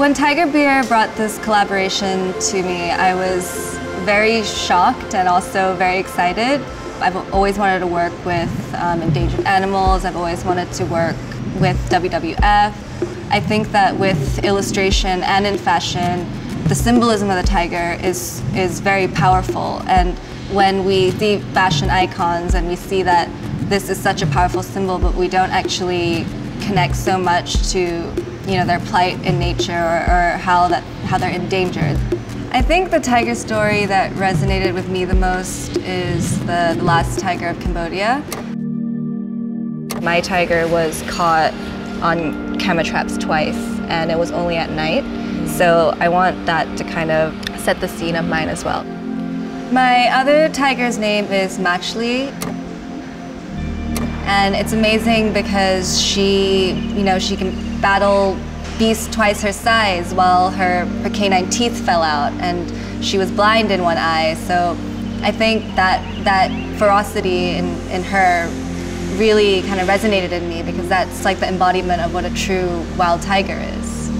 When Tiger Beer brought this collaboration to me, I was very shocked and also very excited. I've always wanted to work with um, endangered animals. I've always wanted to work with WWF. I think that with illustration and in fashion, the symbolism of the tiger is, is very powerful. And when we see fashion icons and we see that this is such a powerful symbol, but we don't actually connect so much to you know, their plight in nature or, or how, that, how they're endangered. I think the tiger story that resonated with me the most is the, the last tiger of Cambodia. My tiger was caught on camera traps twice and it was only at night. So I want that to kind of set the scene of mine as well. My other tiger's name is Machli. And it's amazing because she, you know, she can battle beasts twice her size while her, her canine teeth fell out and she was blind in one eye. So I think that that ferocity in, in her really kind of resonated in me because that's like the embodiment of what a true wild tiger is.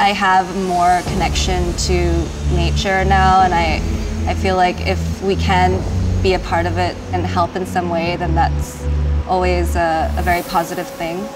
I have more connection to nature now and I, I feel like if we can be a part of it and help in some way, then that's always a, a very positive thing.